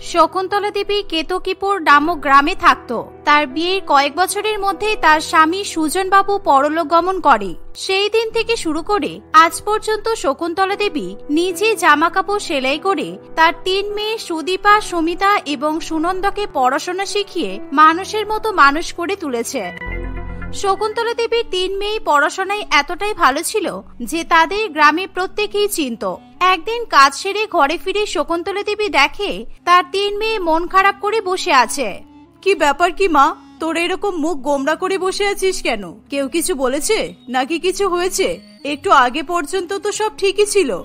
শকুন্তলা দেবী কেতকীপুর নামক গ্রামে থাকত। তার বিয়ের কয়েক বছরের মধ্যেই তার স্বামী সুজনবাবু পরলোক গমন করে। সেই দিন থেকে শুরু করে আজ পর্যন্ত শকুন্তলা দেবী নিজে জামা কাপড় সেলাই করে তার তিন মেয়ে সুদীপা, সুমিতা এবং সুনন্দকে পড়াশোনা শিখিয়ে মানুষের মতো মানুষ করে তুলেছে। শকুন্তলা দেবীর তিন মেয়ে পড়াশোনায় এতটাই ভালো ছিল যে তাদের গ্রামে প্রত্যেকেই চিনত। একদিন কাজ সেরে ঘরে ফিরে শকুন্তলা দেবী দেখে তার তিন মেয়ে মন খারাপ করে বসে আছে। কি ব্যাপার কি, মা? তোর এরকম মুখ গোমরা করে বসে আছিস কেন? কেউ কিছু বলেছে? নাকি কিছু হয়েছে? একটু আগে পর্যন্ত তো সব ঠিকই ছিল।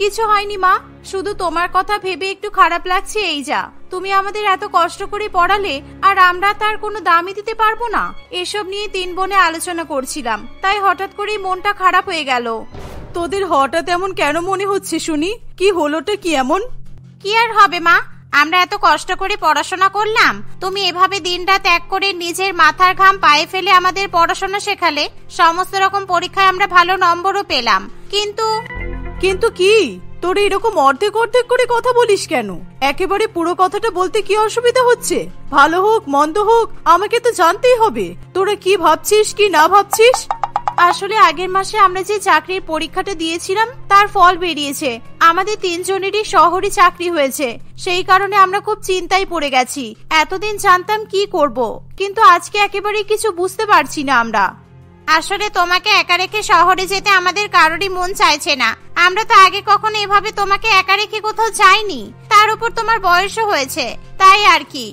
কিছু হয়নি মা। শুধু তোমার কথা ভেবে একটু খারাপ লাগছে এই যা। তুমি আমাদের এত কষ্ট করে পড়ালে আর আমরা তার কোনো দামই দিতে পারব না। এসব নিয়ে তিন বোনে আলোচনা করছিলাম। তাই হঠাৎ করেই মনটা খারাপ হয়ে গেল। তোদের হঠাৎ এমন কেন মনে হচ্ছে শুনি? কি হলোটা কি এমন? কি আর হবে মা? আমরা এত কষ্ট করে পড়াশোনা করলাম। তুমি এভাবে দিনরাত এক করে নিজের মাথার ঘাম পায়ে ফেলে আমাদের পড়াশোনা শেখালে সমস্ত রকম পরীক্ষায় আমরা ভালো নম্বরও পেলাম। কিন্তু কিন্তু কি? তোর এরকম অর্ধেক অর্ধেক করে কথা বলিস কেন? একেবারে পুরো কথাটা বলতে কি অসুবিধা হচ্ছে? ভালো হোক, মন্দ হোক, আমাকে তো জানতেই হবে। তোরা কি ভাবছিস, কি না ভাবছিস? আসলে আগের মাসে আমরা যে চাকরির পরীক্ষাটা দিয়েছিলাম, তার ফল বেরিয়েছে। আমাদের তিনজনেরই শহরে চাকরি হয়েছে। সেই কারণে আমরা খুব চিন্তায় পড়ে গেছি। এতদিন জানতাম কি করব। কিন্তু আজকে একেবারে কিছু বুঝতে পারছি না আমরা। আসলে তোমাকে একা রেখে শহরে যেতে আমাদের কারোরই মন চাইছে না। আমরা তো আগে কখনো এভাবে তোমাকে একা রেখে কোথাও যাইনি। তার উপর তোমার বয়সও হয়েছে, তাই আর কি।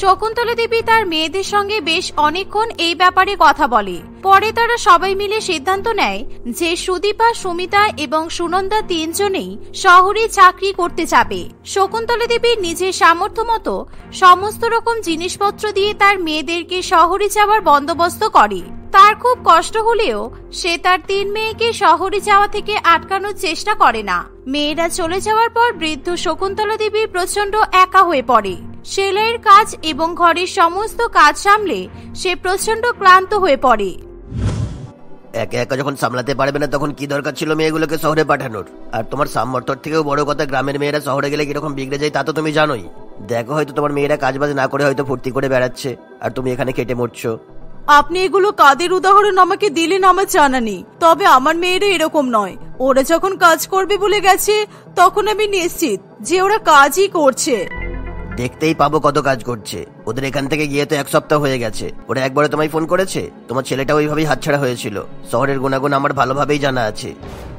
শকুন্তলা দেবী তার মেয়েদের সঙ্গে বেশ অনেকক্ষণ এই ব্যাপারে কথা বলে। পরে তারা সবাই মিলে সিদ্ধান্ত নেয় যে সুদীপা, সুমিতা এবং সুনন্দা তিনজনেই শহরে চাকরি করতে যাবে। শকুন্তলা দেবী নিজের সামর্থ্য মতো সমস্ত রকম জিনিসপত্র দিয়ে তার মেয়েদেরকে শহরে যাওয়ার বন্দোবস্ত করে। তার খুব কষ্ট হলেও সে তার তিন মেয়েকে শহরে যাওয়া থেকে আটকানোর চেষ্টা করে না। মেয়েরা চলে যাওয়ার পর বৃদ্ধ শকুন্তলা দেবী প্রচণ্ড একা হয়ে পড়ে। সেলাইয়ের কাজ এবং ঘরের সমস্ত কাজ সামলে সে প্রচণ্ড ক্লান্ত হয়ে পড়ে। একা একা যখন সামলাতে পারবে না তখন কি দরকার ছিল মেয়েগুলোকে শহরে পাঠানোর? আর তোমার সামর্থ্যর থেকেও বড় কথা গ্রামের মেয়েরা শহরে গেলে কীরকম বিগড়ে যায় তা তো তুমি জানোই। দেখো হয়তো তোমার মেয়েরা কাজ বাজ না করে হয়তো ফুর্তি করে বেড়াচ্ছে আর তুমি এখানে কেটে মরছো। আপনি এগুলো কাদের উদাহরণ আমাকে দিলেন আমার জানা নেই। তবে আমার মেয়েরা এরকম নয়। ওরা যখন কাজ করবে বলে গেছে তখন আমি নিশ্চিত যে ওরা কাজই করছে। দেখতেই পাবো কত কাজ করছে। ওদের এখান থেকে গিয়ে তো এক সপ্তাহ হয়ে গেছে। ওরা একবারে তোমায় ফোন করেছে? তোমার ছেলেটা ওইভাবেই হাতছাড়া হয়েছিল। শহরের গুণাগুণ আমার ভালোভাবেই জানা আছে।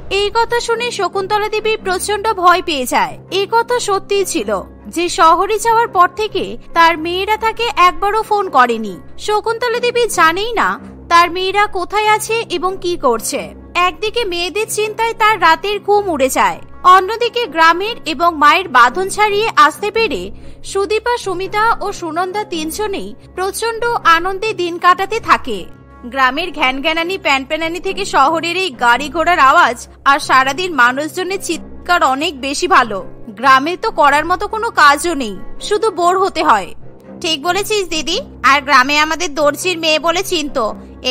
এই কথা শুনে শকুন্তলা দেবী প্রচণ্ড ভয় পেয়ে যায়। এই কথা সত্যিই ছিল যে শহরে যাওয়ার পর থেকে তার মেয়েরা তাকে একবারও ফোন করেনি। শকুন্তলা দেবী জানেই না তার মেয়েরা কোথায় আছে এবং কি করছে। একদিকে মেয়েদের চিন্তায় তার রাতের ঘুম উড়ে যায়। অন্যদিকে গ্রামের এবং মায়ের বাঁধন ছাড়িয়ে আসতে পেরে সুদীপা, সুমিতা ও সুনন্দা তিনজনেই প্রচণ্ড আনন্দে দিন কাটাতে থাকে। গ্রামের ঘ্যান ঘ্যানানি প্যানপ্যানানি থেকে শহরের এই গাড়ি ঘোড়ার আওয়াজ আর সারাদিন মানুষজনের চিৎকার অনেক বেশি ভালো। গ্রামে তো করার মতো কোনো কাজও নেই, শুধু বোর হতে হয়। ঠিক বলেছিস, দিদি। আর গ্রামে আমাদের দর্জির মেয়ে বলে চিনত,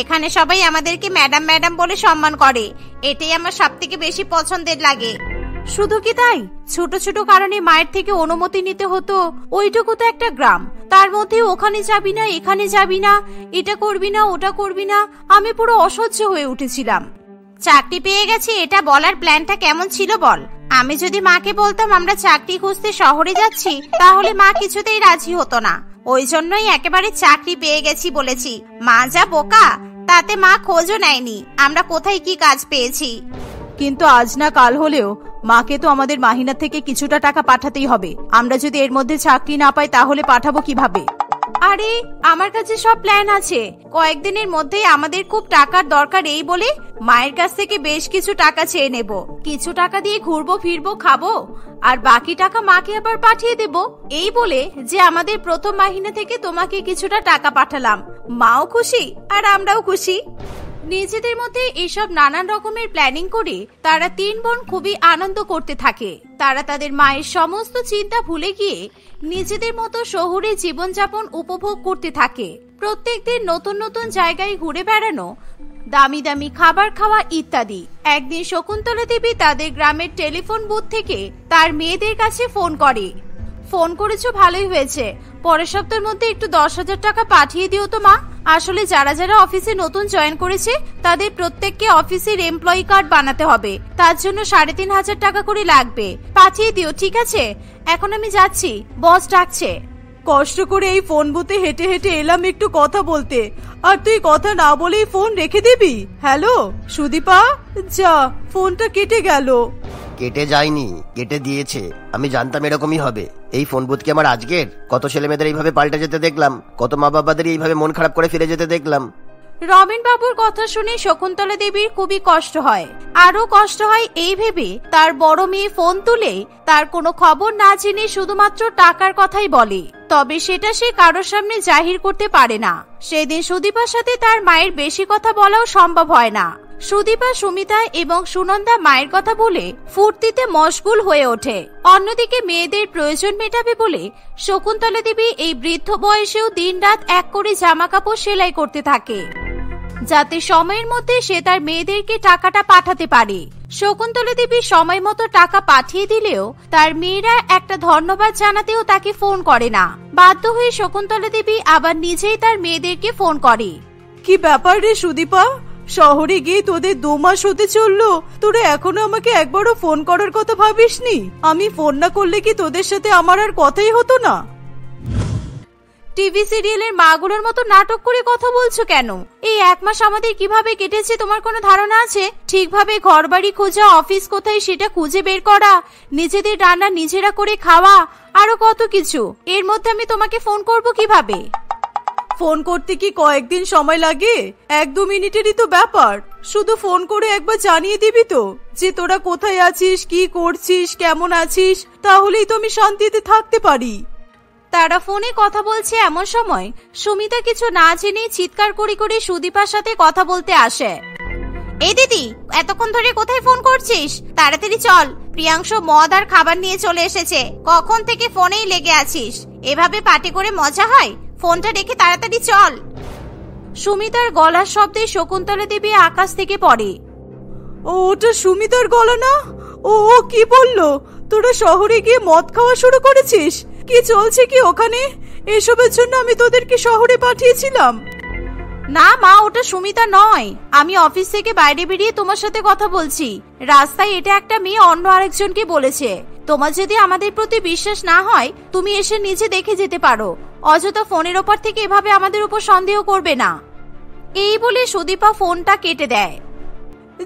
এখানে সবাই আমাদেরকে ম্যাডাম ম্যাডাম বলে সম্মান করে। এটাই আমার সব থেকে বেশি পছন্দের লাগে। শুধু কি তাই? ছোট ছোট কারণে মায়ের থেকে অনুমতি নিতে হতো। ওইটুকু তো একটা গ্রাম। তার মধ্যে ওখানে যাবি না, এখানে যাবি না, এটা করবি না, ওটা করবি না, আমি পুরো অসহ্য হয়ে উঠেছিলাম। চাকরি পেয়ে গেছি, এটা বলার প্ল্যানটা কেমন ছিল বল? আমি যদি মাকে বলতাম আমরা চাকরি খুঁজতে শহরে যাচ্ছি, তাহলে মা কিছুতেই রাজি হতো না। ওই জন্যই একেবারে চাকরি পেয়ে গেছি বলেছি। মা যা বোকা, তাতে মা খোঁজও নেয়নি, আমরা কোথায় কি কাজ পেয়েছি। কিন্তু আজ না কাল হলেও মাকে তো আমাদের মাহিনা থেকে কিছুটা টাকা পাঠাতেই হবে। আমরা যদি এর মধ্যে চাকরি না পাই, তাহলে পাঠাবো কীভাবে? আরে, আমার কাছে সব প্ল্যান আছে। কয়েকদিনের মধ্যেই আমাদের খুব টাকার দরকার এই বলে মায়ের কাছ থেকে বেশ কিছু টাকা চেয়ে নেব। কিছু টাকা দিয়ে ঘুরবো, ফিরবো, খাব, আর বাকি টাকা মাকে আবার পাঠিয়ে দেব। এই বলে যে আমাদের প্রথম মাহিনা থেকে তোমাকে কিছুটা টাকা পাঠালাম। মাও খুশি আর আমরাও খুশি। নিজেদের মধ্যে এসব নানান রকমের প্ল্যানিং করে তারা তিন বোন খুবই আনন্দ করতে থাকে। তারা তাদের মায়ের সমস্ত চিন্তা ভুলে গিয়ে নিজেদের মতো শহুরে জীবনযাপন উপভোগ করতে থাকে। প্রত্যেকদিন নতুন নতুন জায়গায় ঘুরে বেড়ানো, দামি দামি খাবার খাওয়া ইত্যাদি। একদিন শকুন্তলা দেবী তাদের গ্রামের টেলিফোন বুথ থেকে তার মেয়েদের কাছে ফোন করে। ফোন করেছ, ভালোই হয়েছে। পরের সপ্তাহের মধ্যে একটু দশ হাজার টাকা পাঠিয়ে দিও তো, মা। আসলে যারা যারা অফিসে নতুন জয়েন করেছে, তাদের প্রত্যেককে অফিসের এমপ্লয়ি কার্ড বানাতে হবে। তার জন্য সাড়ে তিন হাজার টাকা করে লাগবে। পাঠিয়ে দিও, ঠিক আছে? এখন আমি যাচ্ছি। বস ডাকছে। কষ্ট করে এই ফোন বুথে হেঁটে হেঁটে এলাম একটু কথা বলতে। আর তুই কথা না বলেই ফোন রেখে দিবি? হ্যালো সুদীপা? যা ফোনটা কেটে গেল। কেটে যায়নি, কেটে দিয়েছে। আমি জানতাম এরকমই হবে। এই ফোন বুথ কি আমার আজকের? কত ছেলে মেয়েদের এইভাবে পাল্টে যেতে দেখলাম, কত মা বাবাদের এইভাবে মন খারাপ করে ফিরে যেতে দেখলাম। রবিন বাবুর কথা শুনে শকুন্তলা দেবীর খুবই কষ্ট হয়। আরও কষ্ট হয় এই ভেবে তার বড় মেয়ে ফোন তুলে তার কোনো খবর না জেনে শুধুমাত্র টাকার কথাই বলে। তবে সেটা সে কারোর সামনে জাহির করতে পারে না। সেদিন সুদীপার সাথে তার মায়ের বেশি কথা বলাও সম্ভব হয় না। সুদীপা, সুমিতা এবং সুনন্দা মায়ের কথা বলে ফুর্তিতে মশগুল হয়ে ওঠে। অন্যদিকে মেয়েদের প্রয়োজন মেটাবে বলে শকুন্তলা দেবী এই বৃদ্ধ বয়সেও দিনরাত এক করে জামা কাপড় সেলাই করতে থাকে। যাতে সময়ের মধ্যে সে তার মেয়েদেরকে টাকাটা পাঠাতে পারে। শকুন্তলা দেবী সময় মতো টাকা পাঠিয়ে দিলেও তার মেয়েরা একটা ধন্যবাদ জানাতেও তাকে ফোন করে না। বাধ্য হয়ে শকুন্তলা দেবী আবার নিজেই তার মেয়েদেরকে ফোন করে। কি ব্যাপার রে সুদীপা? শহরে গিয়ে তোদের দু মাস হতে চলল। তোরা এখনও আমাকে একবারও ফোন করার কথা ভাবিসনি? আমি ফোন না করলে কি তোদের সাথে আমার আর কথাই হতো না? টিভি সিরিয়ালের মাগুলোর মতো নাটক করে কথা বলছো কেন? এই এক মাস আমাদের কীভাবে কেটেছে তোমার কোনো ধারণা আছে? ঠিকভাবে ঘরবাড়ি খোঁজা, অফিস কোথায় সেটা খুঁজে বের করা, নিজেদের রান্না নিজেরা করে খাওয়া, আরও কত কিছু। এর মধ্যে আমি তোমাকে ফোন করব কীভাবে? ফোন করতে কি কয়েকদিন সময় লাগে? এক দু মিনিটেরই তো ব্যাপার। শুধু ফোন করে একবার জানিয়ে দিবি তো, যে তোরা কোথায় আছিস, কি করছিস, কেমন আছিস, তাহলেই তো আমি শান্তিতে থাকতে পারি। তারা ফোনে কথা বলছে এমন সময় সুমিতা কিছু না জেনে চিৎকার করে করে সুদীপার সাথে কথা বলতে আসে। এই দিদি, এতক্ষণ ধরে কোথায় ফোন করছিস? তাড়াতাড়ি চল, প্রিয়াংশু মদ আর খাবার নিয়ে চলে এসেছে। কখন থেকে ফোনেই লেগে আছিস? এভাবে পার্টি করে মজা হয়? ফোনটা রেখে তাড়াতাড়ি চল। সুমিতার গলার শব্দে শকুন্তলা দেবী আকাশ থেকে পড়ে। ওটা সুমিতার গলা না? ও ও কি বলল? তোরা শহরে গিয়ে মদ খাওয়া শুরু করেছিস? কি চলছে কি ওখানে? এসবের জন্য আমি তোদেরকে শহরে পাঠিয়েছিলাম। না মা ওটা সুমিতা নয়। আমি অফিস থেকে বাইরে বেরিয়ে তোমার সাথে কথা বলছি। রাস্তায় এটা একটা মেয়ে অন্য আরেকজনকে বলেছে। তোমার যদি আমাদের প্রতি বিশ্বাস না হয় তুমি এসে নিজে দেখে যেতে পারো। অযথা ফোনের ওপর থেকে এভাবে আমাদের উপর সন্দেহ করবে না। এই বলে সুদীপা ফোনটা কেটে দেয়।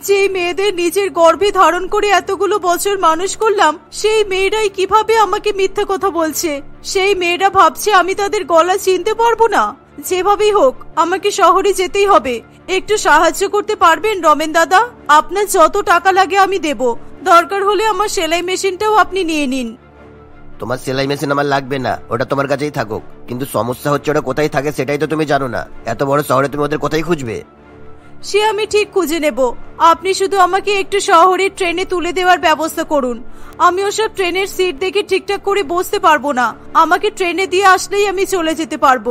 যে মেয়েদের নিজের গর্ভে ধারণ করে এতগুলো বছর মানুষ করলাম, সেই মেয়েরাই কীভাবে আমাকে মিথ্যা কথা বলছে? সেই মেয়েরা ভাবছে আমি তাদের গলা চিনতে পারব না। যেভাবেই হোক, আমাকে শহরে যেতেই হবে। একটু সাহায্য করতে পারবেন রমেন দাদা? আপনার যত টাকা লাগে আমি দেব। দরকার হলে আমার সেলাই মেশিনটাও আপনি নিয়ে নিন। তোমার সেলাই মেশিন আমার লাগবে না ওটা তোমার কাছেই থাকুক। কিন্তু সমস্যা হচ্ছে ওটা কোথায় থাকে সেটাই তো তুমি জানো না। এত বড় শহরে তুমি ওদের কোথায় খুঁজবে? সে আমি ঠিক খুঁজে নেব। আপনি শুধু আমাকে একটু শহরের ট্রেনে তুলে দেওয়ার ব্যবস্থা করুন। আমি ওসব ট্রেনের সিট দেখে ঠিকঠাক করে বসতে পারব না। আমাকে ট্রেনে দিয়ে আসলেই আমি চলে যেতে পারব।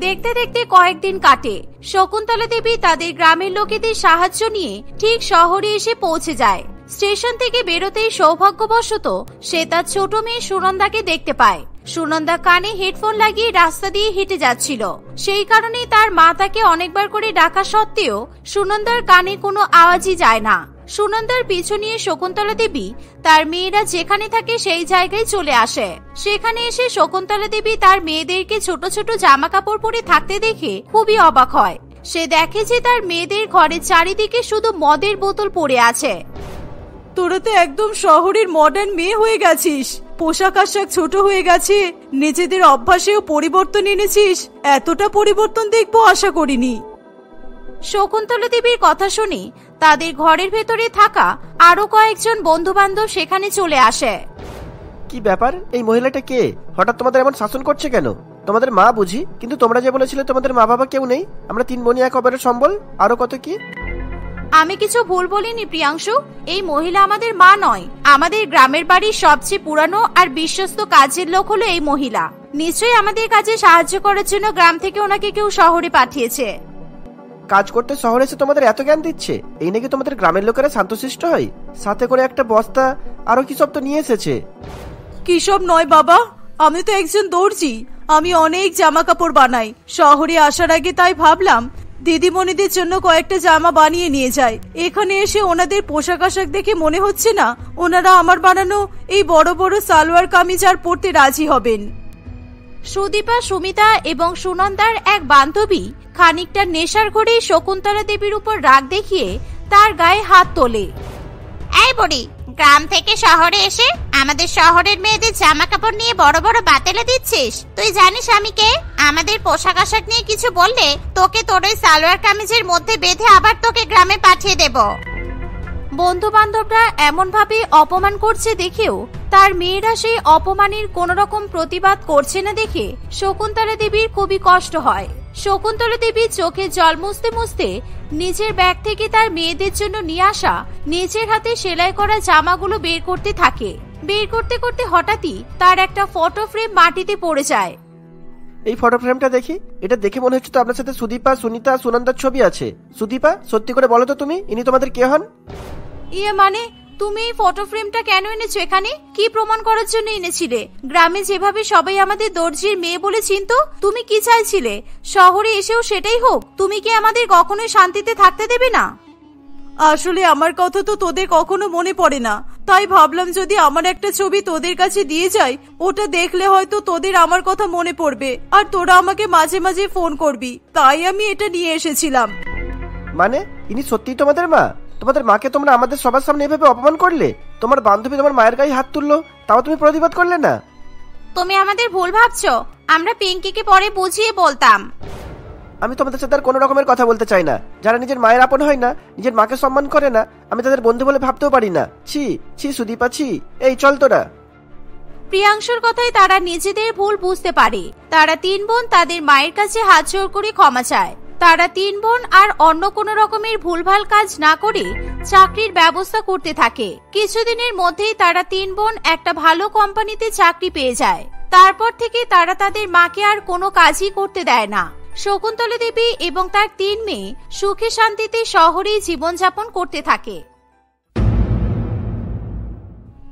দেখতে দেখতে কয়েকদিন কাটে। শকুন্তলা দেবী তাদের গ্রামের লোকেদের সাহায্য নিয়ে ঠিক শহরে এসে পৌঁছে যায়। স্টেশন থেকে বেরোতেই সৌভাগ্যবশত সে তার ছোট মেয়ে সুনন্দাকে দেখতে পায়। সুনন্দা কানে হেডফোন লাগিয়ে রাস্তা দিয়ে হেঁটে যাচ্ছিল। সেই কারণেই তার মা তাকে অনেকবার করে ডাকা সত্ত্বেও সুনন্দার কানে কোনো আওয়াজই যায় না। সুনন্দার পিছু নিয়ে শকুন্তলা দেবী, তার মেয়েরা যেখানে থাকে সেই জায়গায় চলে আসে। সেখানে এসে শকুন্তলা দেবী তার মেয়েদেরকে ছোট ছোট জামা কাপড় পরে থাকতে দেখে খুবই অবাক হয়। সে দেখে যে তার মেয়েদের ঘরের চারিদিকে শুধু মদের বোতল পড়ে আছে। তোরা তো একদম শহরের মডার্ন মেয়ে হয়ে গেছিস। পোশাক আশাক ছোট হয়ে গেছে। নিজেদের অভ্যাসেও পরিবর্তন এনেছিস। এতটা পরিবর্তন দেখব আশা করিনি। শকুন্তলা দেবীর কথা শুনে তাদের ঘরের ভেতরে থাকা আরও কয়েকজন বন্ধু বান্ধব সেখানে চলে আসে। কি ব্যাপার? এই মহিলাটা কে? হঠাৎ তোমাদের এমন শাসন করছে কেন? তোমাদের মা বুঝি কিন্তু তোমরা যে বলেছিলে তোমাদের মা বাবা কেউ নেই? আমরা তিন বোনই এক অপরের সম্বল আরও কত কি? আমি কিছু ভুল বলিনি প্রিয়াংশু। এই মহিলা আমাদের মা নয়। আমাদের গ্রামের বাড়ির সবচেয়ে পুরানো আর বিশ্বস্ত কাজের লোক হলো এই মহিলা। নিশ্চয়ই আমাদের কাজে সাহায্য করার জন্য গ্রাম থেকে ওনাকে কেউ শহরে পাঠিয়েছে। কাজ করতে শহরে এসে তোমাদের এত জ্ঞান দিচ্ছে? এই নাকি তোমাদের গ্রামের লোকেরা শান্তশিষ্ট হয়? সাথে করে একটা বস্তা আরও কি সব তো নিয়ে এসেছে? কিসব নয় বাবা? আমি তো একজন দর্জি। আমি অনেক জামা কাপড় বানাই। শহরে আসার আগে তাই ভাবলাম দিদিমণিদের জন্য কয়েকটা জামা বানিয়ে নিয়ে যায়। এখানে এসে ওনাদের পোশাক আশাক দেখে মনে হচ্ছে না ওনারা আমার বানানো এই বড় বড় সালোয়ার কামিজ আর পরতে রাজি হবেন। সুদীপা সুমিতা এবং সুনন্দার এক বান্ধবী খানিকটা নেশার ঘরে শকুন্তলা দেবীর উপর রাগ দেখিয়ে তার গায়ে হাত তোলে। এই বুড়ি গ্রাম থেকে শহরে এসে আমাদের শহরের মেয়েদের জামা কাপড় নিয়ে বড় বড় বাতেলে দিচ্ছিস? তুই জানিস আমি কে? আমাদের পোশাক আশাক নিয়ে কিছু বললে তোকে তোর ওই সালোয়ার কামিজের মধ্যে বেঁধে আবার তোকে গ্রামে পাঠিয়ে দেব। বন্ধু বান্ধবরা এমন ভাবে অপমান করছে দেখেও তার মেয়েরা সেই অপমানের কোন রকম প্রতিবাদ করছে না দেখে শকুন্তলা দেবীর খুবই কষ্ট হয়। শকুন্তলা দেবী চোখে জল মুছতে মুছতে নিজের ব্যাগ থেকে তার মেয়েদের জন্য নিয়ে আসা নিজের হাতে সেলাই করা জামাগুলো বের করতে থাকে। বের করতে করতে হঠাৎই তার একটা ফটো ফ্রেম মাটিতে পড়ে যায়। এই ফটো ফ্রেমটা দেখি? এটা দেখে মনে হচ্ছে তো আপনার সাথে সুদীপা সুনিতা সুনন্দার ছবি আছে। সুদীপা সত্যি করে বলো তো তুমি ইনি তোমাদের কে হন? ইয়ে মানে তুমি এই ফটো ফ্রেমটা কেন এনেছো এখানে? কি প্রমাণ করার জন্য এনেছিলে? গ্রামে যেভাবে সবাই আমাদের দর্জির মেয়ে বলে চিনতো তুমি কি চাইছিলে? শহরে এসেও সেটাই হোক তুমি কি আমাদের কখনোই শান্তিতে থাকতে দেবে না? আসলে আমার কথা তো তোদের কখনো মনে পড়ে না। তাই ভাবলাম যদি আমার একটা ছবি তোদের কাছে দিয়ে যাই ওটা দেখলে হয়তো তোদের আমার কথা মনে পড়বে। আর তোরা আমাকে মাঝে মাঝে ফোন করবি। তাই আমি এটা নিয়ে এসেছিলাম। মানে? ইনি সত্যিই তোমাদের মা? তোমাদের মাকে তোমরা আমাদের সবার সামনে এভাবে অপমান করলে? তোমার বান্ধবী তোমার মায়ের গায়ে হাত তুললো তাও তুমি প্রতিবাদ করলে না? তুমি আমাদের ভুল ভাবছ। আমরা পিঙ্কিকে পরে বুঝিয়ে বলতাম। আমি তোমাদের সাথে আর কোনো রকমের কথা বলতে চাই না। যারা নিজের মায়ের আপন হয় না নিজের মাকে সম্মান করে না আমি তাদের বন্ধু বলে ভাবতেও পারি না। ছি ছি সুদীপা ছি। এই চল তোরা। প্রিয়াংশুর কথায় তারা নিজেদের ভুল বুঝতে পারে। তারা তিন বোন তাদের মায়ের কাছে হাত জোর করে ক্ষমা চায়। তারা তিন বোন আর অন্য কোনো রকমের ভুলভাল কাজ না করে চাকরির ব্যবস্থা করতে থাকে। কিছুদিনের মধ্যেই তারা তিন বোন একটা ভালো কোম্পানিতে চাকরি পেয়ে যায়। তারপর থেকে তারা তাদের মাকে আর কোনো কাজই করতে দেয় না। শকুন্তলা দেবী এবং তার তিন মেয়ে সুখে শান্তিতে শহরেই জীবনযাপন করতে থাকে।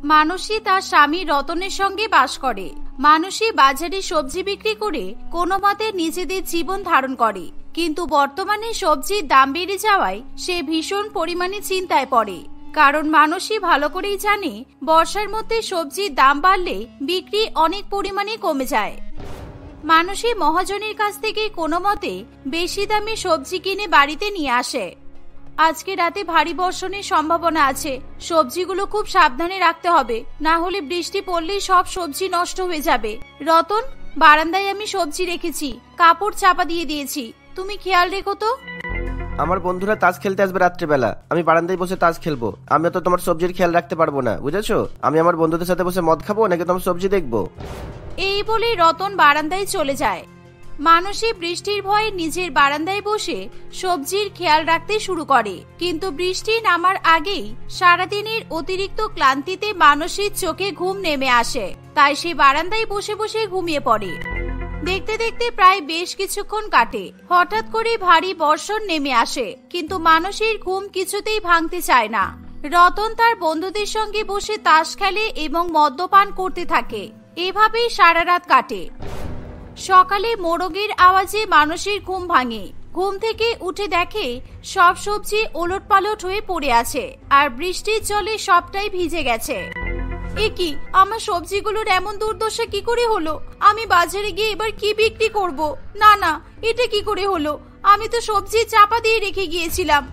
মানসী তার স্বামী রতনের সঙ্গে বাস করে। মানসী বাজারে সবজি বিক্রি করে কোনো মতে নিজেদের জীবন ধারণ করে। কিন্তু বর্তমানে সবজির দাম বেড়ে যাওয়ায় সে ভীষণ পরিমাণে চিন্তায় পড়ে। কারণ মানুষই ভালো করেই জানে, বর্ষার মধ্যে সবজির দাম বাড়লে বিক্রি অনেক পরিমাণে কমে যায়। মানুষই মহাজনের কাছ থেকে কোনো মতে বেশি দামে সবজি কিনে বাড়িতে নিয়ে আসে। আজকে রাতে ভারী বর্ষণের সম্ভাবনা আছে। সবজিগুলো খুব সাবধানে রাখতে হবে। না হলে বৃষ্টি পড়লেই সব সবজি নষ্ট হয়ে যাবে। রতন বারান্দায় আমি সবজি রেখেছি। কাপড় চাপা দিয়ে দিয়েছি। তুমি খেয়াল রেখো তো। আমার বন্ধুরা তাস খেলতে আসবে রাত্রেবেলা। আমি বারান্দায় বসে তাস খেলব। আমি তো তোমার সবজির খেয়াল রাখতে পারব না বুঝেছ? আমি আমার বন্ধুদের সাথে বসে মদ খাব নাকি তোমার সবজি দেখব? এই বলে রতন বারান্দায় চলে যায়। মানুষই বৃষ্টির ভয়ে নিজের বারান্দায় বসে সবজির খেয়াল রাখতে শুরু করে। কিন্তু বৃষ্টি নামার আগেই সারাদিনের অতিরিক্ত ক্লান্তিতে মানুষের চোখে ঘুম নেমে আসে। তাই সে বারান্দায় বসে বসে ঘুমিয়ে পড়ে। দেখতে দেখতে প্রায় বেশ কিছুক্ষণ কাটে। হঠাৎ করে ভারী বর্ষণ নেমে আসে। কিন্তু মানুষের ঘুম কিছুতেই ভাঙতে চায় না। রতন তার বন্ধুদের সঙ্গে বসে তাস খেলে এবং মদ্যপান করতে থাকে। এভাবেই সারা রাত কাটে। সকালে মোরগের আওয়াজে মানুষের ঘুম ভাঙে। ঘুম থেকে উঠে দেখে সব সবজি ওলট পালট হয়ে পড়ে আছে আর বৃষ্টির জলে সবটাই ভিজে গেছে। এ কি, আমার সবজিগুলোর এমন দুর্দশা কি করে হলো? আমি বাজারে গিয়ে এবার কি বিক্রি করব? না না, এটা কি করে হলো? আমি তো সবজি চাপা দিয়ে রেখে গিয়েছিলাম।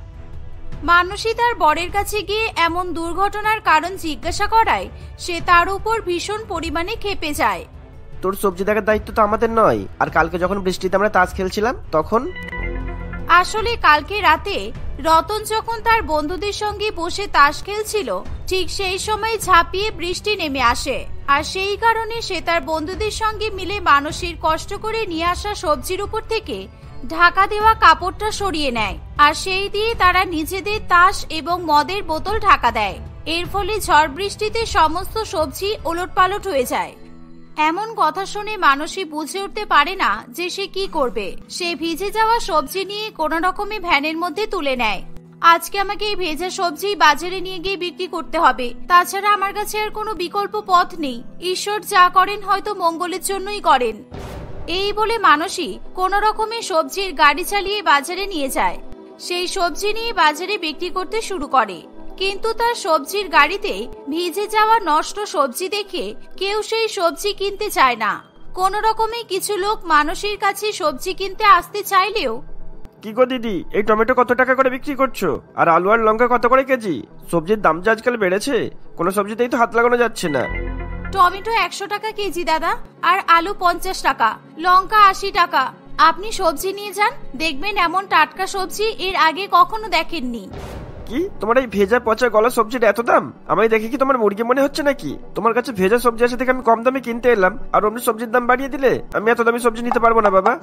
মানসী তার বরের কাছে গিয়ে এমন দুর্ঘটনার কারণ জিজ্ঞাসা করায়, সে তার উপর ভীষণ পরিমাণে খেপে যায়। তোর সবজি দেখার দায়িত্ব তো আমাদের নয়। আর কালকে যখন বৃষ্টিতে আমরা তাস খেলছিলাম, তখন? আসলে কালকে রাতে রতন যখন তার বন্ধুদের সঙ্গে বসে তাস খেলছিল, ঠিক সেই সময় ঝাঁপিয়ে বৃষ্টি নেমে আসে। আর সেই কারণে সে তার বন্ধুদের সঙ্গে মিলে মানসীর কষ্ট করে নিয়ে আসা সবজির উপর থেকে ঢাকা দেওয়া কাপড়টা সরিয়ে নেয়। আর সেই দিয়ে তারা নিজেদের তাস এবং মদের বোতল ঢাকা দেয়। এর ফলে ঝড় বৃষ্টিতে সমস্ত সবজি ওলটপালট হয়ে যায়। এমন কথা শুনে মানুষই বুঝে উঠতে পারে না যে সে কি করবে। সে ভিজে যাওয়া সবজি নিয়ে কোনো রকমে ভ্যানের মধ্যে তুলে নেয়। আজকে আমাকে এই ভেজা সবজি বাজারে নিয়ে গিয়ে বিক্রি করতে হবে। তাছাড়া আমার কাছে আর কোনো বিকল্প পথ নেই। ঈশ্বর যা করেন হয়তো মঙ্গলের জন্যই করেন। এই বলে মানুষই কোন রকমে সবজির গাড়ি চালিয়ে বাজারে নিয়ে যায়। সেই সবজি নিয়ে বাজারে বিক্রি করতে শুরু করে। কিন্তু তার সবজির গাড়িতে ভিজে যাওয়া নষ্ট সবজি দেখে কেউ সেই সবজি কিনতে চায় না। কোন রকমে কিছু লোক মানুষের কাছে সবজি কিনতে আসতে চাইলেও কি গো দিদি এই টমেটো কত টাকা করে বিক্রি করছ? আর আলু আর লঙ্কা কত করে কেজি? সবজির দাম যে আজকাল বেড়েছে কোনো সবজিতেই তো হাত লাগানো যাচ্ছে না। টমেটো একশো টাকা কেজি দাদা আর আলু পঞ্চাশ টাকা লঙ্কা আশি টাকা। আপনি সবজি নিয়ে যান দেখবেন এমন টাটকা সবজি এর আগে কখনো দেখেননি। কি? তোমার এই ভেজা পচা গলা সবজির এত দাম? আমায় দেখে কি তোমার মুরগি মনে হচ্ছে নাকি? তোমার কাছে ভেজা সবজি আছে থেকে আমি কম দামে কিনতে এলাম, আর অমনি সবজির দাম বাড়িয়ে দিলে আমি এত দামি সবজি নিতে পারব না, বাবা।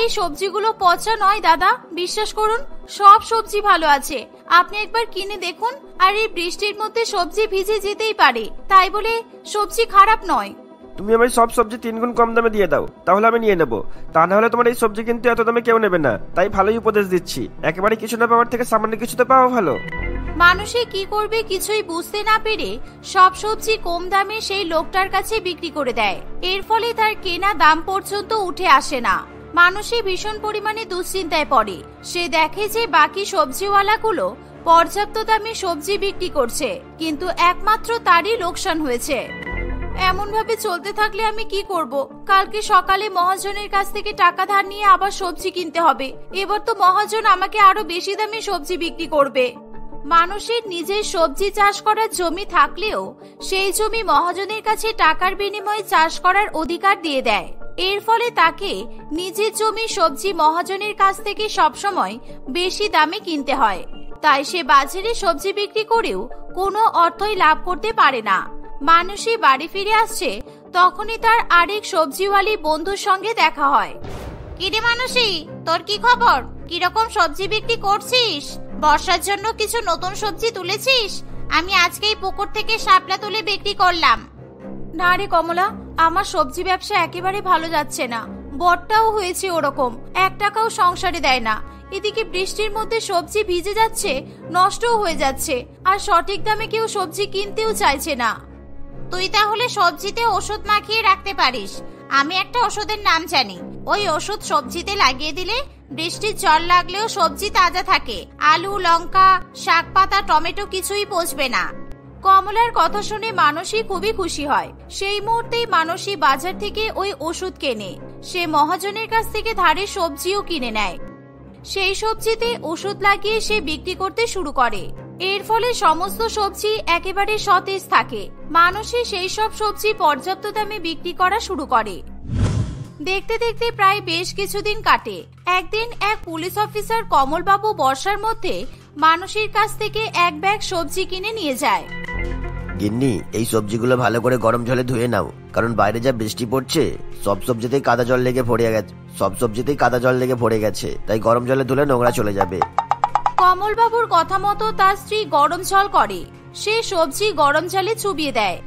এই সবজিগুলো পচা নয়, দাদা। বিশ্বাস করুন, সব সবজি ভালো আছে। আপনি একবার কিনে দেখুন, আর এই বৃষ্টির মধ্যে সবজি ভিজে যেতেই পারে। তাই বলে সবজি খারাপ নয়। তুমি আমায় সব সবজি তিন গুণ কম দামে দিয়ে দাও, তাহলে আমি নিয়ে নেব। তা না হলে তোমার এই সবজি কিন্তু এত দামে কেউ নেবে না, তাই ভালোই উপদেশ দিচ্ছি। একেবারে কিছু না পাওয়ার থেকে সামান্য কিছুতে পাওয়া ভালো। মানুষে কি করবে কিছুই বুঝতে না পেরে সব সবজি কম দামে সেই লোকটার কাছে বিক্রি করে দেয়। এর ফলে তার কেনা দাম পর্যন্ত উঠে আসে না। মানুষে ভীষণ পরিমাণে দুশ্চিন্তায় পড়ে। সে দেখে যে বাকি সবজিওয়ালাগুলো পর্যাপ্ত দামে সবজি বিক্রি করছে, কিন্তু একমাত্র তারই লোকসান হয়েছে। এমন ভাবে চলতে থাকলে আমি কি করব? কালকে সকালে মহাজনের কাছ থেকে টাকা ধার নিয়ে আবার সবজি কিনতে হবে। এবার তো মহাজন আমাকে আরও বেশি দামে সবজি বিক্রি করবে। মানুষের নিজের সবজি চাষ করার জমি থাকলেও সেই জমি মহাজনের কাছে টাকার বিনিময়ে চাষ করার অধিকার দিয়ে দেয়। এর ফলে তাকে নিজের জমি সবজি মহাজনের কাছ থেকে সবসময় বেশি দামে কিনতে হয়। তাই সে বাজারে সবজি বিক্রি করেও কোনো অর্থই লাভ করতে পারে না। মানুষই বাড়ি ফিরে আসছে, তখনই তার আরেক সবজিওয়ালি বন্ধুর সঙ্গে দেখা হয়। কিরে মানুষই তোর কি খবর? কীরকম সবজি বিক্রি করছিস? বর্ষার জন্য কিছু নতুন সবজি তুলেছিস? আমি আজকেই পুকুর থেকে শাপলা তুলে বিক্রি করলাম। না রে কমলা, আমার সবজি ব্যবসা একেবারে ভালো যাচ্ছে না। বটটাও হয়েছে ওরকম, এক টাকাও সংসারে দেয় না। এদিকে বৃষ্টির মধ্যে সবজি ভিজে যাচ্ছে, নষ্টও হয়ে যাচ্ছে, আর সঠিক দামে কেউ সবজি কিনতেও চাইছে না। তুই তাহলে সবজিতে ওষুধ মাখিয়ে রাখতে পারিস। আমি একটা ওষুধের নাম জানি। ওই ওষুধ সবজিতে লাগিয়ে দিলে বৃষ্টির জল লাগলেও সবজি তাজা থাকে। আলু, লঙ্কা শাক পাতা টমেটো কিছুই পচবে না। কমলার কথা শুনে মানসী খুবই খুশি হয়। সেই মুহূর্তেই মানসী বাজার থেকে ওই ওষুধ কেনে। সে মহাজনের কাছ থেকে ধারে সবজিও কিনে নেয়। সেই সবজিতে ওষুধ লাগিয়ে সে বিক্রি করতে শুরু করে। এর ফলে সমস্ত সবজি একেবারে সতেজ থাকে। মানুষই সেই সব সবজি পর্যাপ্ত দামে বিক্রি করা শুরু করে। দেখতে দেখতে প্রায় বেশ কিছুদিন কাটে। একদিন এক পুলিশ অফিসার কমলবাবু বর্ষার মধ্যে মানুষের কাছ থেকে এক ব্যাগ সবজি কিনে নিয়ে যায়। গিন্নি, এই সবজিগুলো ভালো করে গরম জলে ধুয়ে নাও, কারণ বাইরে যা বৃষ্টি পড়ছে, সব সবজিতেই কাদা জল লেগে পড়ে গেছে, সব সবজিতেই কাদা জল লেগে পড়ে গেছে, তাই গরম জলে ধুলে নোংরা চলে যাবে। কমলবাবুর কথা মতো তার স্ত্রী গরম জল করে। সে সবজি গরম জলে চুবিয়ে দেয়।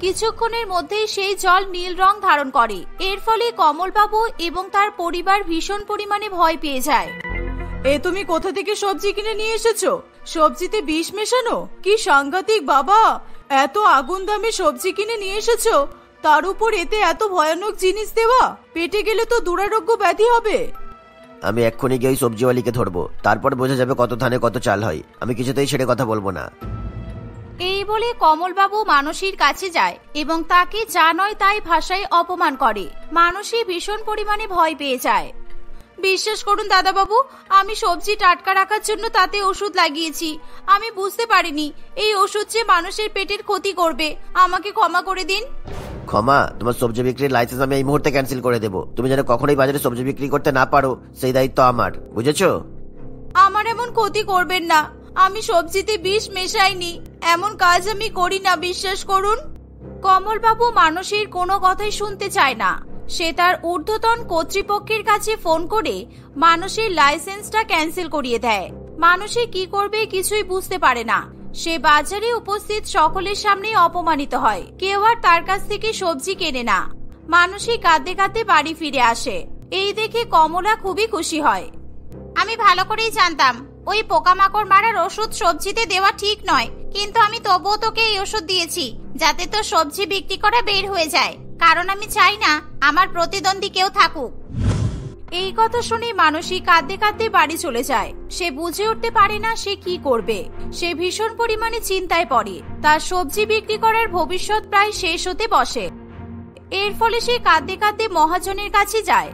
কিছুক্ষণের মধ্যেই সেই জল নীল রং ধারণ করে। এর ফলে কমলবাবু এবং তার পরিবার ভীষণ পরিমাণে ভয় পেয়ে যায়। এ তুমি কোথা থেকে সবজি কিনে নিয়ে এসেছ? সবজিতে বিষ মেশানো? কি সাংঘাতিক বাবা! এত আগুন দামে সবজি কিনে নিয়ে এসেছ? তার উপর এতে এত ভয়ানক জিনিস দেওয়া? পেটে গেলে তো দুরারোগ্য ব্যাধি হবে। আমি এক্ষুনি গিয়ে ওই সবজিওয়ালিকে ধরবো। তারপর বোঝা যাবে কত ধানে কত চাল হয়। আমি কিছুতেই ছেড়ে কথা বলব না। এই বলে কমলবাবু মানসীর কাছে যায় এবং তাকে যা নয় তাই ভাষায় অপমান করে। মানসী ভীষণ পরিমাণে ভয় পেয়ে যায়। বিশ্বাস করুন দাদাবাবু, আমি সবজি টাটকা রাখার জন্য তাতে ওষুধ লাগিয়েছি। আমি বুঝতে পারিনি, এই ওষুধ যে মানুষের পেটের ক্ষতি করবে। আমাকে ক্ষমা করে দিন। ক্ষমা, তোমার সবজি বিক্রির লাইসেন্স আমি এই মুহূর্তে ক্যান্সেল করে দেবো। তুমি যেন কখনোই বাজারে সবজি বিক্রি করতে না পারো, সেই দায়িত্ব আমার, বুঝেছ? আমার এমন ক্ষতি করবেন না। আমি সবজিতে বিষ মেশাইনি, এমন কাজ আমি করি না, বিশ্বাস করুন। কমলবাবু মানুষের কোনো কথাই শুনতে চায় না। সে তার ঊর্ধ্বতন কর্তৃপক্ষের কাছে ফোন করে মানুষের লাইসেন্সটা ক্যান্সেল করিয়ে দেয়। মানুষে কি করবে কিছুই বুঝতে পারে না। সে বাজারে উপস্থিত সকলের সামনে অপমানিত হয়। কেউ আর তার কাছ থেকে সবজি কেনে না। মানুষই কাঁদতে কাঁদতে বাড়ি ফিরে আসে। এই দেখে কমলা খুবই খুশি হয়। আমি ভালো করেই জানতাম, ওই পোকামাকড় মারার ওষুধ সবজিতে দেওয়া ঠিক নয়। কিন্তু আমি তবুও তোকে এই ওষুধ দিয়েছি, যাতে তোর সবজি বিক্রি করা বের হয়ে যায়। কারণ আমি চাই না, আমার প্রতিদ্বন্দ্বী কেউ থাকুক। এই কথা শুনে মানসী কাঁদতে কাঁদতে বাড়ি চলে যায়। সে বুঝে উঠতে পারে না সে কি করবে। সে ভীষণ পরিমাণে চিন্তায় পড়ে। তার সবজি বিক্রি করার ভবিষ্যৎ প্রায় শেষ হতে বসে। এর ফলে সে কাঁদতে কাঁদতে মহাজনের কাছে যায়।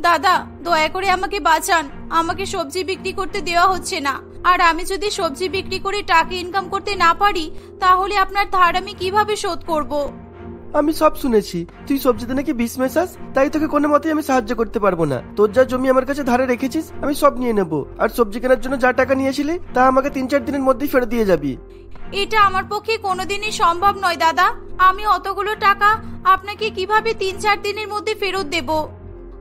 দাদা, দয়া করে আমাকে বাঁচান। আমাকে সবজি বিক্রি করতে দেওয়া হচ্ছে না। আর আমি যদি সবজি বিক্রি করে টাকা ইনকাম করতে না পারি, তাহলে আপনার ধার আমি কীভাবে শোধ করব? আমি সব শুনেছি। তুই সবজিতে নাকি বিষ মেশাস? তাই তোকে কোনো মতেই আমি সাহায্য করতে পারব না। তোর যা জমি আমার কাছে ধারে রেখেছিস, আমি সব নিয়ে নেব। আর সবজি কেনার জন্য যা টাকা নিয়েছিলি, তা আমাকে তিন চার দিনের মধ্যেই ফেরত দিয়ে যাবি। এটা আমার পক্ষে কোনোদিনই সম্ভব নয়, দাদা। আমি অতগুলো টাকা আপনাকে কীভাবে তিন চার দিনের মধ্যে ফেরত দেব?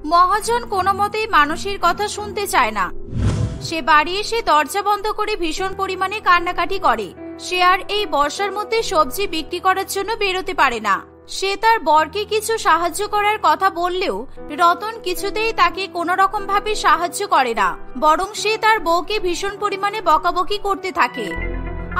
মহাজন কোনো মতেই মানুষের কথা শুনতে চায় না। সে বাড়ি এসে দরজা বন্ধ করে ভীষণ পরিমাণে কান্নাকাটি করে। সে আর এই বর্ষার মধ্যে সবজি বিক্রি করার জন্য বেরোতে পারে না। সে তার বরকে কিছু সাহায্য করার কথা বললেও রতন কিছুতেই তাকে কোনো রকম ভাবে সাহায্য করে না, বরং সে তার বউকে ভীষণ পরিমাণে বকাবকি করতে থাকে।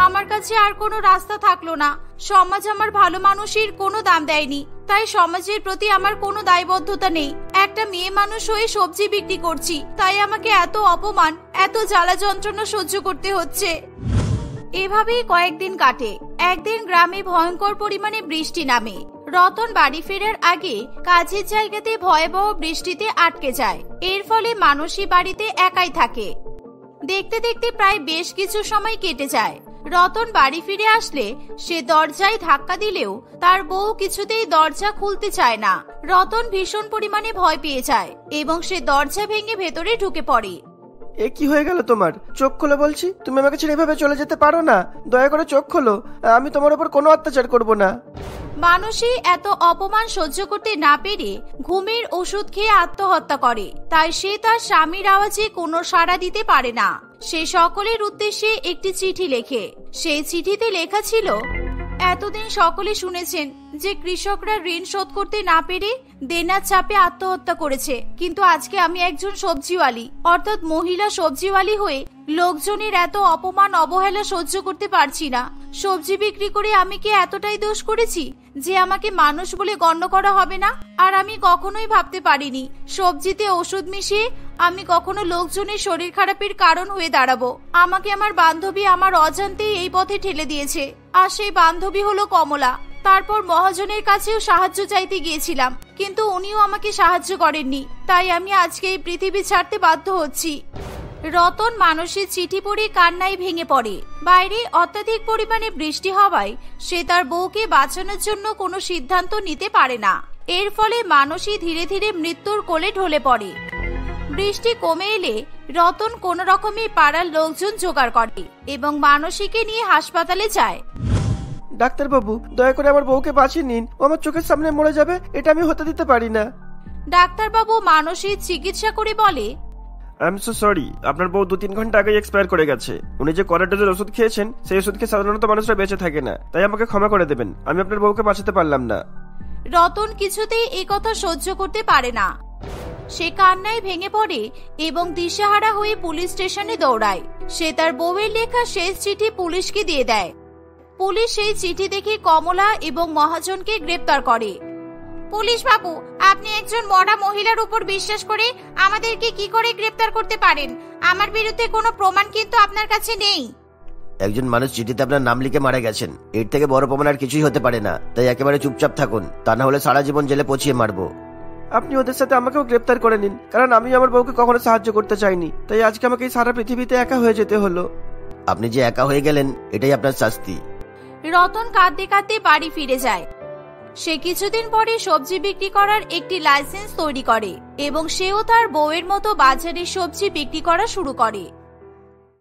আমার কাছে আর কোনো রাস্তা থাকল না। সমাজ আমার ভালো মানুষের কোনো দাম দেয়নি, তাই সমাজের প্রতি আমার কোনো দায়বদ্ধতা নেই। একটা মেয়ে মানুষ হয়ে সবজি বিক্রি করছি, তাই আমাকে এত অপমান, এত জ্বালা যন্ত্রণা সহ্য করতে হচ্ছে। এভাবেই কয়েকদিন কাটে। একদিন গ্রামে ভয়ঙ্কর পরিমাণে বৃষ্টি নামে। রতন বাড়ি ফেরার আগে কাজের জায়গাতে ভয়াবহ বৃষ্টিতে আটকে যায়। এর ফলে মানুষই বাড়িতে একাই থাকে। দেখতে দেখতে প্রায় বেশ কিছু সময় কেটে যায়। রতন বাড়ি ফিরে আসলে সে দরজায় ধাক্কা দিলেও তার বউ কিছুতেই দরজা খুলতে চায় না। রতন ভীষণ পরিমাণে ভয় পেয়ে যায় এবং সে দরজা ভেঙে ভেতরে ঢুকে পড়ে। এ কি হয়ে গেল তোমার? চোখ খোলো বলছি। তুমি আমাকে ছেড়ে এভাবে চলে যেতে পারো না। দয়া করে চোখ খোলো। আমি তোমার উপর কোনো অত্যাচার করব না। মানুষই এত অপমান সহ্য করতে না পেরে ঘুমের ওষুধ খেয়ে আত্মহত্যা করে। তাই সে তার স্বামীর আওয়াজে কোনো সাড়া দিতে পারে না। সে সকলের উদ্দেশ্যে একটি চিঠি লেখে। সেই চিঠিতে লেখা ছিল, এতদিন সকলে শুনেছেন যে কৃষকরা ঋণ শোধ করতে না পেরে দেনার চাপে আত্মহত্যা করেছে, কিন্তু আজকে আমি একজন সবজিওয়ালি, অর্থাৎ মহিলা সবজিওয়ালি হয়ে লোকজনের এত অপমান, অবহেলা সহ্য করতে পারছি না। সবজি বিক্রি করে আমি কি এতটাই দোষ করেছি যে আমাকে মানুষ বলে গণ্য করা হবে না? আর আমি কখনোই ভাবতে পারিনি, সবজিতে ওষুধ মিশিয়ে আমি কখনো লোকজনের শরীর খারাপের কারণ হয়ে দাঁড়াবো। আমাকে আমার বান্ধবী আমার অজান্তেই এই পথে ঠেলে দিয়েছে। আর সেই বান্ধবী হলো কমলা। তারপর মহাজনের কাছেও সাহায্য চাইতে গিয়েছিলাম, কিন্তু উনিও আমাকে সাহায্য করেননি, তাই আমি আজকে এই পৃথিবী ছাড়তে বাধ্য হচ্ছি। রতন মানুষের চিঠি পড়ে কান্নায় ভেঙে পড়ে। বাইরে অত্যাধিক পরিমাণে বৃষ্টি হওয়ায় সে তার বউকে বাঁচানোর জন্য কোনো সিদ্ধান্ত নিতে পারে না। এর ফলে মানুষই ধীরে ধীরে মৃত্যুর কোলে ঢলে পড়ে। বৃষ্টি কমে এলে রতন কোন রকমে পাড়ার লোকজন জোগাড় করে এবং মানসীকে নিয়ে হাসপাতালে যায়। ডাক্তারবাবু দয়া করে আমার বউকে বাঁচিয়ে নিন। ও আমার চোখের সামনে মরে যাবে এটা আমি হতে দিতে পারি না। ডাক্তারবাবু মানসীর চিকিৎসা করে বলে আই এম সো সরি আপনার বউ দু তিন ঘণ্টা আগে এক্সপায়ার করে গেছে। উনি যে কলের ডোজের ওষুধ খেয়েছেন সেই ওষুধ খেয়ে সাধারণত মানুষরা বেঁচে থাকে না। তাই আমাকে ক্ষমা করে দেবেন আমি আপনার বউকে বাঁচাতে পারলাম না। রতন কিছুতেই এই কথা সহ্য করতে পারে না। সে কান্নায় ভেঙে পড়ে এবং দিশেহারা হয়ে পুলিশ স্টেশনে দৌড়ায়। সে তার বউয়ের লেখা শেষ চিঠি পুলিশকে দিয়ে দেয়। পুলিশ সেই চিঠি দেখে কমলা এবং মহাজনকে গ্রেপ্তার করে। পুলিশ বাবু আপনি একজন মরা মহিলার উপর বিশ্বাস করে আমাদেরকে কি করে গ্রেপ্তার করতে পারেন? আমার বিরুদ্ধে কোনো প্রমাণ কিন্তু আপনার কাছে নেই। একজন মানুষ চিঠিতে আপনার নাম লিখে মারা গেছেন। এর থেকে বড় প্রমাণ আর কিছুই হতে পারে না। তাই একেবারে চুপচাপ থাকুন। তা না হলে সারা জীবন জেলে পচিয়ে মারবো। আপনি ওদের সাথে আমাকেও গ্রেপ্তার করে নিন কারণ আমি আমার বউকে কখনো সাহায্য করতে চাইনি। তাই আজকে আমাকে এই সারা পৃথিবীতে একা হয়ে যেতে হলো। আপনি যে একা হয়ে গেলেন এটাই আপনার শাস্তি। রতন কাঁদতে কাঁদতে বাড়ি ফিরে যায়। সে কিছুদিন পরে সবজি বিক্রি করার একটি লাইসেন্স তৈরি করে এবং সেও তার বউয়ের মতো বাজারে সবজি বিক্রি করা শুরু করে।